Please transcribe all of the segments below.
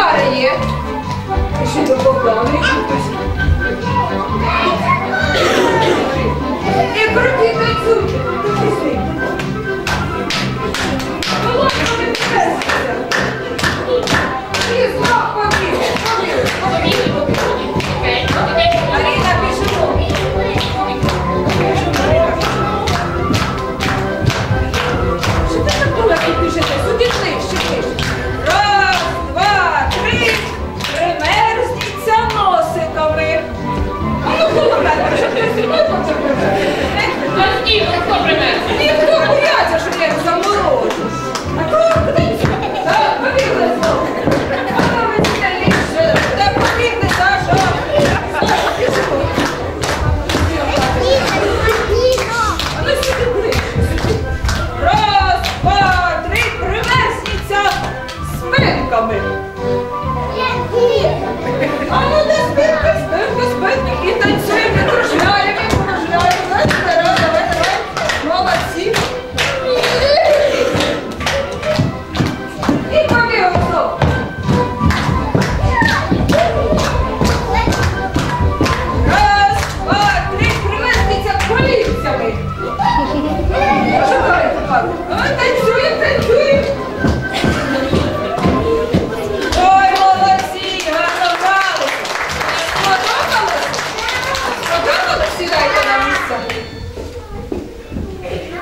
आ रही है Mas, Ivo, compra-me.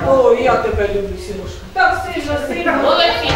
О, я тебе люблю, Сінушка. Так сильно, сильно. Молодці,